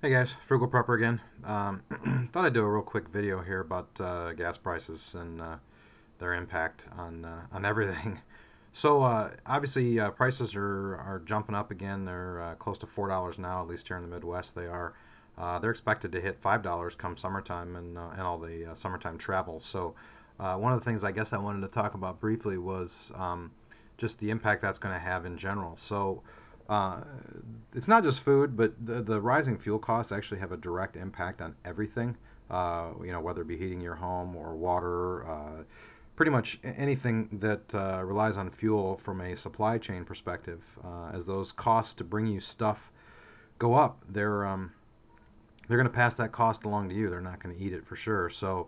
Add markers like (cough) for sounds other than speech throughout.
Hey guys, Frugal Prepper again. Um, (clears throat) thought I'd do a real quick video here about uh, gas prices and uh, their impact on uh, on everything. (laughs) So uh, obviously uh, prices are, are jumping up again. They're uh, close to four dollars now, at least here in the Midwest. They are. they're expected to hit five dollars come summertime and and all the summertime travel. So one of the things I guess I wanted to talk about briefly was um, just the impact that's going to have in general. So uh, it's not just food, but the, the rising fuel costs actually have a direct impact on everything. Uh, you know, whether it be heating your home or water, uh, pretty much anything that uh, relies on fuel from a supply chain perspective. Uh, as those costs to bring you stuff go up, they're um, they're going to pass that cost along to you. They're not going to eat it for sure. So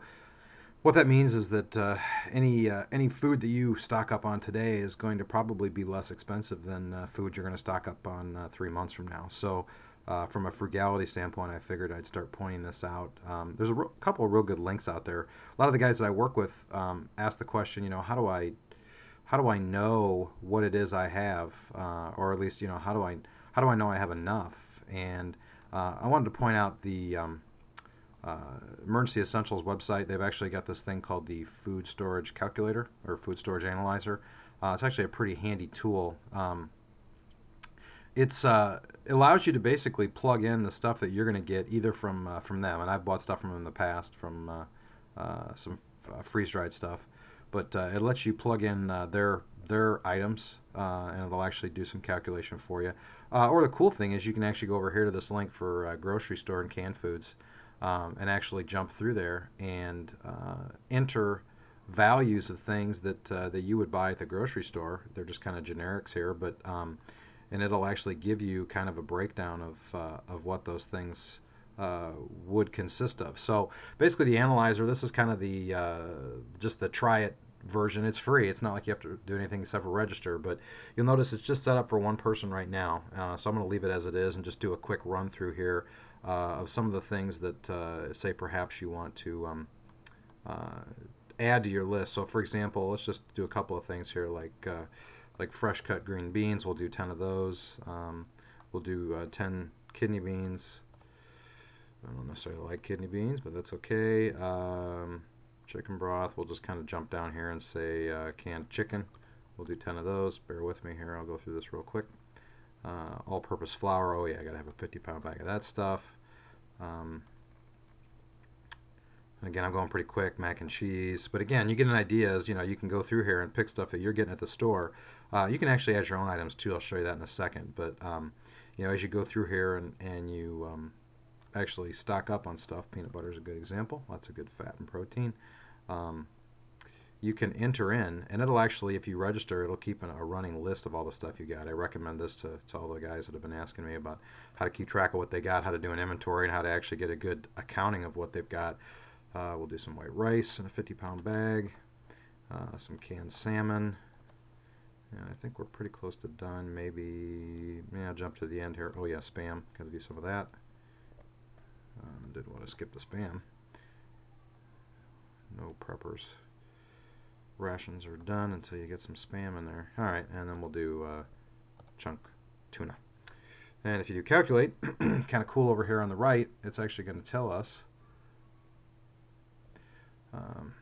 what that means is that uh, any uh, any food that you stock up on today is going to probably be less expensive than uh, food you're going to stock up on uh, three months from now. So, uh, from a frugality standpoint, I figured I'd start pointing this out. Um, there's a re- couple of real good links out there. A lot of the guys that I work with um, ask the question, you know, how do I how do I know what it is I have, uh, or at least you know how do I how do I know I have enough? And I wanted to point out the um, uh, Emergency Essentials website, they've actually got this thing called the Food Storage Calculator or Food Storage Analyzer. Uh, it's actually a pretty handy tool. Um, it's uh, it allows you to basically plug in the stuff that you're going to get either from uh, from them, and I've bought stuff from them in the past from uh, uh, some freeze dried stuff, but it lets you plug in their their items, and it'll actually do some calculation for you. or the cool thing is you can actually go over here to this link for grocery store and canned foods um, and actually jump through there and uh, enter values of things that uh, that you would buy at the grocery store. They're just kind of generics here, but um, and it'll actually give you kind of a breakdown of uh, of what those things uh, would consist of. So basically, the analyzer. This is kind of the uh, just the try it version. It's free. It's not like you have to do anything except for register. But you'll notice it's just set up for one person right now. Uh, so I'm going to leave it as it is and just do a quick run through here uh, of some of the things that, uh, say, perhaps you want to um, uh, add to your list. So, for example, let's just do a couple of things here, like like fresh cut green beans. We'll do 10 of those. Um, we'll do 10 kidney beans. I don't necessarily like kidney beans, but that's okay. Um, chicken broth, we'll just kind of jump down here and say uh, canned chicken. We'll do 10 of those. Bear with me here. I'll go through this real quick. Uh, all-purpose flour. Oh yeah, I gotta have a 50-pound bag of that stuff. Um, again, I'm going pretty quick. Mac and cheese, but again, you get an idea. As you know, you can go through here and pick stuff that you're getting at the store. Uh, you can actually add your own items too. I'll show you that in a second. But um, you know, as you go through here and and you um, actually stock up on stuff, peanut butter is a good example. Lots of good fat and protein. Um, you can enter in, and it'll actually, if you register, it'll keep a running list of all the stuff you got. I recommend this to, to all the guys that have been asking me about how to keep track of what they got, how to do an inventory, and how to actually get a good accounting of what they've got. Uh, we'll do some white rice in a 50 pound bag, uh, some canned salmon. Yeah, I think we're pretty close to done. Maybe, yeah, I'll jump to the end here. Oh, yeah, spam. Got to do some of that. Um, didn't want to skip the spam. No preppers rations are done until you get some spam in there. Alright, and then we'll do uh, chunk tuna. And if you do calculate, (clears throat) kind of cool over here on the right, it's actually going to tell us um,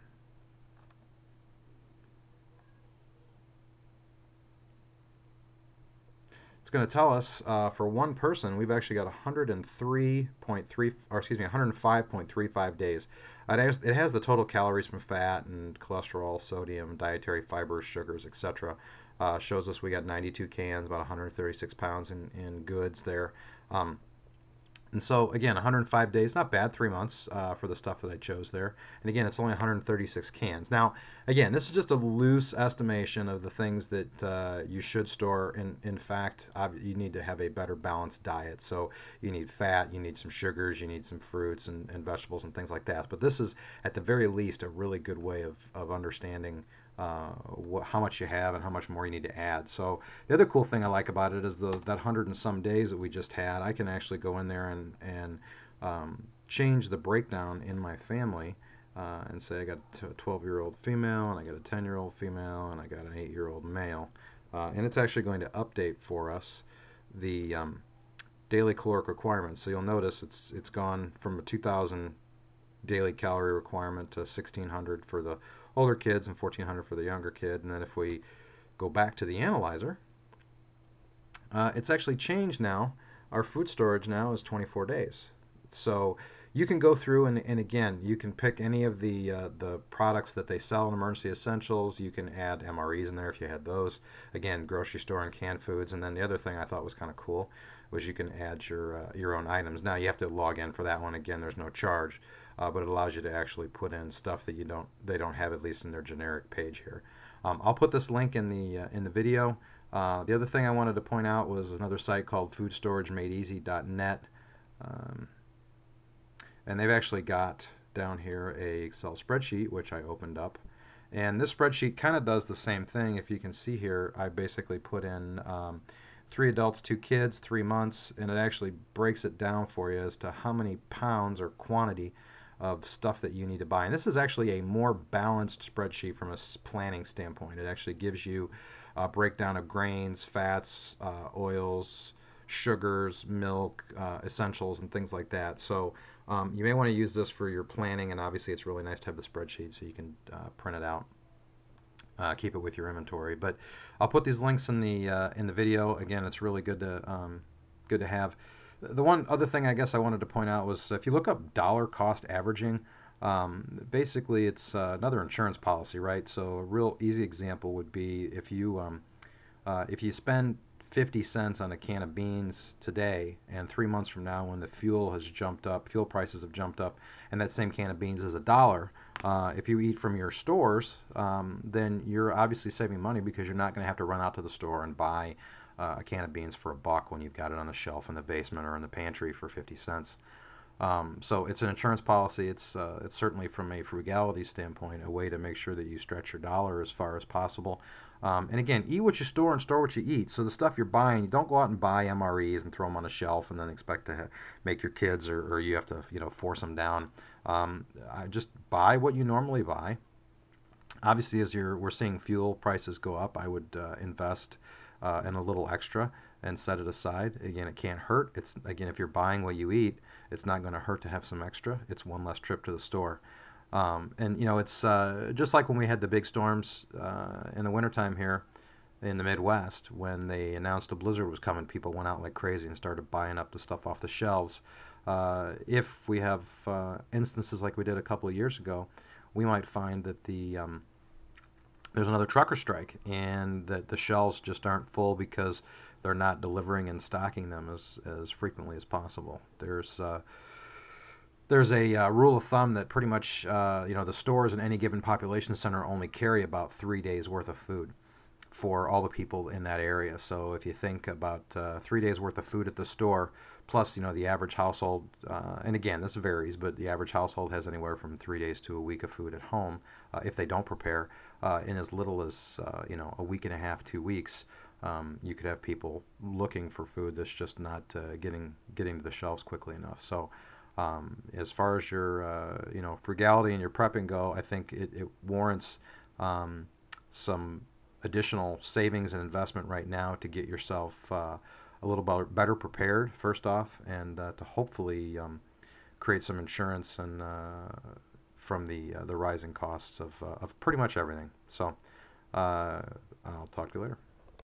it's going to tell us uh, for one person we've actually got 103.3 or excuse me 105.35 days. It has, it has the total calories from fat and cholesterol sodium dietary fibers sugars etc uh, shows us we got 92 cans about 136 pounds in, in goods there. Um, and so again, 105 days, not bad, three months uh, for the stuff that I chose there. And again, it's only 136 cans. Now, again, this is just a loose estimation of the things that uh, you should store. In in fact, you need to have a better balanced diet. So you need fat, you need some sugars, you need some fruits and, and vegetables and things like that. But this is at the very least a really good way of of understanding uh, what, how much you have and how much more you need to add. So the other cool thing I like about it is the, that hundred and some days that we just had. I can actually go in there and and um, change the breakdown in my family uh, and say I got a 12 year old female and I got a 10 year old female and I got an 8 year old male, uh, and it's actually going to update for us the um, daily caloric requirements. So you'll notice it's it's gone from a 2,000 daily calorie requirement to 1,600 for the older kids and 1,400 for the younger kid. And then if we go back to the analyzer, uh, it's actually changed now. Our food storage now is 24 days. So you can go through and, and again, you can pick any of the uh, the products that they sell in Emergency Essentials. You can add MREs in there if you had those. Again, grocery store and canned foods. And then the other thing I thought was kind of cool was you can add your uh, your own items. Now you have to log in for that one. Again, there's no charge, uh, but it allows you to actually put in stuff that you don't they don't have at least in their generic page here. Um, I'll put this link in the uh, in the video. Uh, the other thing I wanted to point out was another site called FoodStorageMadeEasy.net, um, and they've actually got down here a Excel spreadsheet which I opened up, and this spreadsheet kind of does the same thing. If you can see here, I basically put in um, three adults, two kids, three months, and it actually breaks it down for you as to how many pounds or quantity of stuff that you need to buy. And this is actually a more balanced spreadsheet from a planning standpoint. It actually gives you a breakdown of grains, fats, uh, oils, sugars, milk, uh, essentials, and things like that. So um, you may want to use this for your planning, and obviously it's really nice to have the spreadsheet so you can uh, print it out uh, keep it with your inventory. But I'll put these links in the uh, in the video. Again, it's really good to um, good to have. The one other thing I guess I wanted to point out was if you look up dollar cost averaging, um, basically it's uh, another insurance policy, right? So a real easy example would be if you um, uh, if you spend 50 cents on a can of beans today, and three months from now, when the fuel has jumped up, fuel prices have jumped up, and that same can of beans is a dollar, uh, if you eat from your stores, um, then you're obviously saving money because you're not going to have to run out to the store and buy uh, a can of beans for a buck when you've got it on the shelf in the basement or in the pantry for 50 cents. Um, so it's an insurance policy. It's uh, it's certainly from a frugality standpoint a way to make sure that you stretch your dollar as far as possible. Um, and again, eat what you store and store what you eat. So the stuff you're buying, you don't go out and buy MREs and throw them on a shelf and then expect to make your kids or, or you have to you know force them down. Um, just buy what you normally buy. Obviously, as you're we're seeing fuel prices go up, I would uh, invest uh, in a little extra and set it aside. Again, it can't hurt. It's again, if you're buying what you eat, it's not going to hurt to have some extra. It's one less trip to the store. Um, and you know, it's uh, just like when we had the big storms uh, in the wintertime here in the Midwest. When they announced a blizzard was coming, people went out like crazy and started buying up the stuff off the shelves. Uh, if we have uh, instances like we did a couple of years ago, we might find that the um, there's another trucker strike and that the shelves just aren't full because they're not delivering and stocking them as, as frequently as possible. There's uh, there's a uh, rule of thumb that pretty much uh, you know the stores in any given population center only carry about three days worth of food for all the people in that area. So if you think about uh, three days worth of food at the store, plus you know the average household, uh, and again this varies, but the average household has anywhere from three days to a week of food at home uh, if they don't prepare. Uh, in as little as you know a week and a half, two weeks, um, you could have people looking for food that's just not getting getting to the shelves quickly enough. So um, as far as your uh, you know frugality and your prepping go, I think it, it warrants um, some additional savings and investment right now to get yourself uh, a little better prepared first off, and uh, to hopefully um, create some insurance and uh, from the uh, the rising costs of uh, of pretty much everything. So I'll talk to you later.